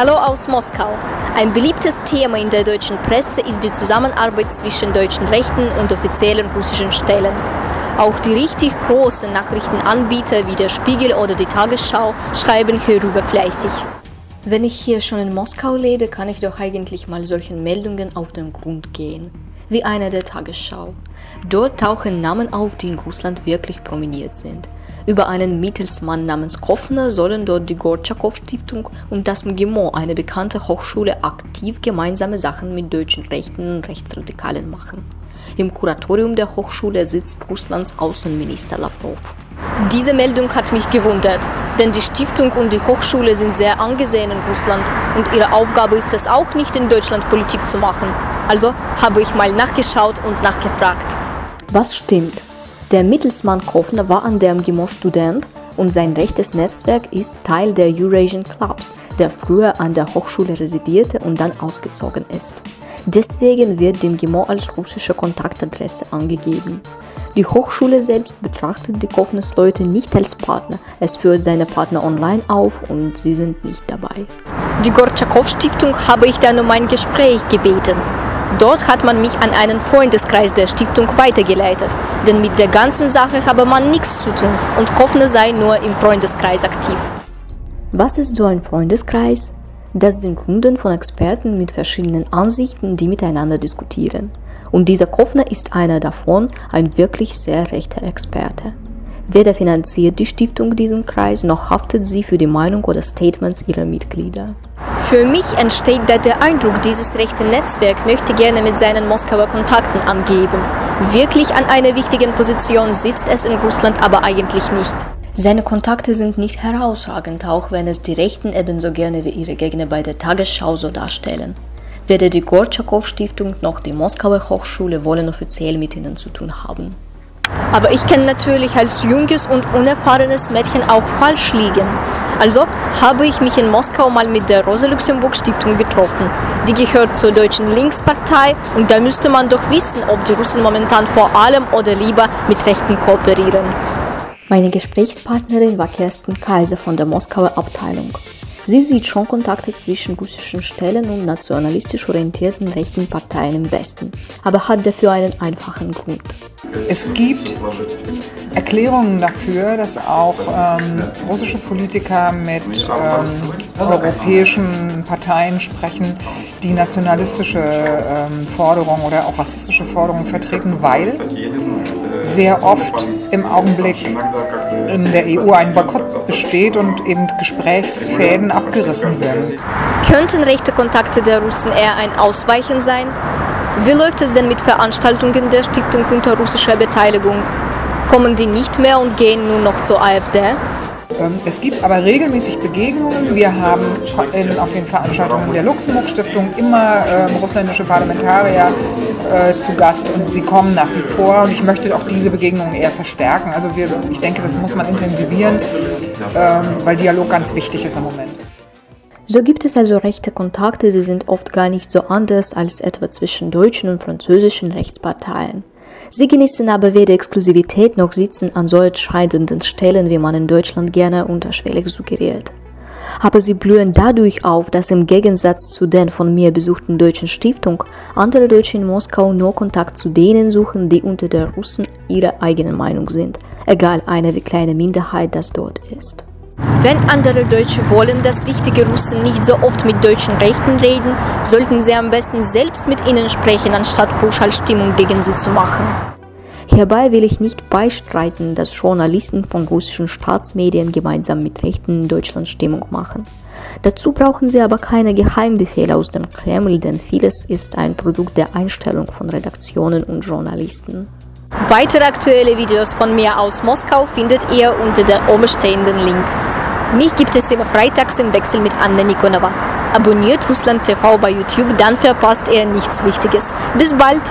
Hallo aus Moskau. Ein beliebtes Thema in der deutschen Presse ist die Zusammenarbeit zwischen deutschen Rechten und offiziellen russischen Stellen. Auch die richtig großen Nachrichtenanbieter wie der Spiegel oder die Tagesschau schreiben hierüber fleißig. Wenn ich hier schon in Moskau lebe, kann ich doch eigentlich mal solchen Meldungen auf den Grund gehen. Wie eine der Tagesschau. Dort tauchen Namen auf, die in Russland wirklich prominiert sind. Über einen Mittelsmann namens Koffner sollen dort die Gortschakow-Stiftung und das MGIMO, eine bekannte Hochschule, aktiv gemeinsame Sachen mit deutschen Rechten und Rechtsradikalen machen. Im Kuratorium der Hochschule sitzt Russlands Außenminister Lavrov. Diese Meldung hat mich gewundert, denn die Stiftung und die Hochschule sind sehr angesehen in Russland und ihre Aufgabe ist es auch nicht in Deutschland Politik zu machen. Also habe ich mal nachgeschaut und nachgefragt. Was stimmt? Der Mittelsmann Kofner war an der MGIMO Student und sein rechtes Netzwerk ist Teil der Eurasian Clubs, der früher an der Hochschule residierte und dann ausgezogen ist. Deswegen wird dem GIMO als russische Kontaktadresse angegeben. Die Hochschule selbst betrachtet die Kofnes Leute nicht als Partner. Es führt seine Partner online auf und sie sind nicht dabei. Die Gortschakow Stiftung habe ich dann um ein Gespräch gebeten. Dort hat man mich an einen Freundeskreis der Stiftung weitergeleitet, denn mit der ganzen Sache habe man nichts zu tun und Kofne sei nur im Freundeskreis aktiv. Was ist so ein Freundeskreis? Das sind Runden von Experten mit verschiedenen Ansichten, die miteinander diskutieren. Und dieser Kofner ist einer davon, ein wirklich sehr rechter Experte. Weder finanziert die Stiftung diesen Kreis, noch haftet sie für die Meinung oder Statements ihrer Mitglieder. Für mich entsteht da der Eindruck, dieses rechte Netzwerk möchte gerne mit seinen Moskauer Kontakten angeben. Wirklich an einer wichtigen Position sitzt es in Russland aber eigentlich nicht. Seine Kontakte sind nicht herausragend, auch wenn es die Rechten ebenso gerne wie ihre Gegner bei der Tagesschau so darstellen. Weder die Gortschakow-Stiftung noch die Moskauer Hochschule wollen offiziell mit ihnen zu tun haben. Aber ich kann natürlich als junges und unerfahrenes Mädchen auch falsch liegen. Also habe ich mich in Moskau mal mit der Rosa-Luxemburg-Stiftung getroffen. Die gehört zur deutschen Linkspartei und da müsste man doch wissen, ob die Russen momentan vor allem oder lieber mit Rechten kooperieren. Meine Gesprächspartnerin war Kerstin Kaiser von der Moskauer Abteilung. Sie sieht schon Kontakte zwischen russischen Stellen und nationalistisch orientierten rechten Parteien im Westen, aber hat dafür einen einfachen Grund. Es gibt Erklärungen dafür, dass auch ähm, russische Politiker mit ähm, europäischen Parteien sprechen, die nationalistische ähm, Forderungen oder auch rassistische Forderungen vertreten, weil sehr oft im Augenblick in der EU ein Boykott besteht und eben Gesprächsfäden abgerissen sind. Könnten rechte Kontakte der Russen eher ein Ausweichen sein? Wie läuft es denn mit Veranstaltungen der Stiftung unter russischer Beteiligung? Kommen die nicht mehr und gehen nun noch zur AfD? Ähm, es gibt aber regelmäßig Begegnungen. Wir haben in, auf den Veranstaltungen der Luxemburg-Stiftung immer äh, russländische Parlamentarier äh, zu Gast und sie kommen nach wie vor und ich möchte auch diese Begegnungen eher verstärken. Also wir, ich denke, das muss man intensivieren, ähm, weil Dialog ganz wichtig ist im Moment. So gibt es also rechte Kontakte, sie sind oft gar nicht so anders als etwa zwischen deutschen und französischen Rechtsparteien. Sie genießen aber weder Exklusivität noch sitzen an so entscheidenden Stellen, wie man in Deutschland gerne unterschwellig suggeriert. Aber sie blühen dadurch auf, dass im Gegensatz zu den von mir besuchten deutschen Stiftung andere Deutsche in Moskau nur Kontakt zu denen suchen, die unter der Russen ihrer eigenen Meinung sind, egal eine wie kleine Minderheit das dort ist. Wenn andere Deutsche wollen, dass wichtige Russen nicht so oft mit deutschen Rechten reden, sollten sie am besten selbst mit ihnen sprechen, anstatt Pauschalstimmung gegen sie zu machen. Hierbei will ich nicht beistreiten, dass Journalisten von russischen Staatsmedien gemeinsam mit Rechten in Deutschland Stimmung machen. Dazu brauchen sie aber keine Geheimbefehle aus dem Kreml, denn vieles ist ein Produkt der Einstellung von Redaktionen und Journalisten. Weitere aktuelle Videos von mir aus Moskau findet ihr unter der oben stehenden Link. Mich gibt es immer freitags im Wechsel mit Anna Nikonova. Abonniert Russland TV bei YouTube, dann verpasst ihr nichts Wichtiges. Bis bald!